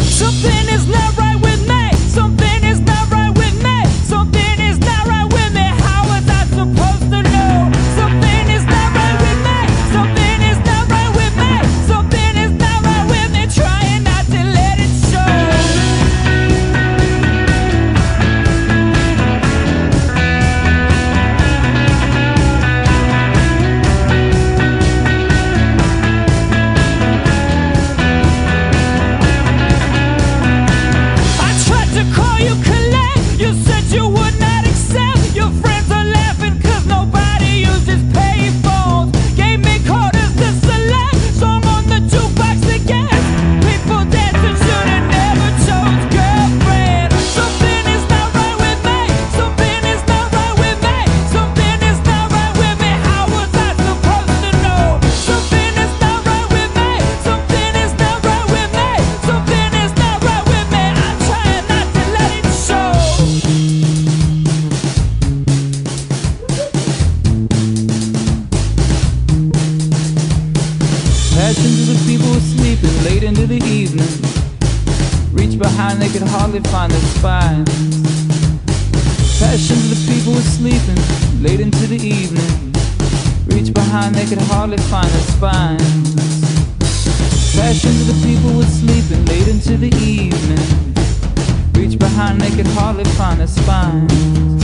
Something is not right. Behind, they could hardly find their spine. Passions of the people were sleeping late into the evening. Reach behind, they could hardly find their spines. Passions of the people were sleeping late into the evening. Reach behind, they could hardly find their spines.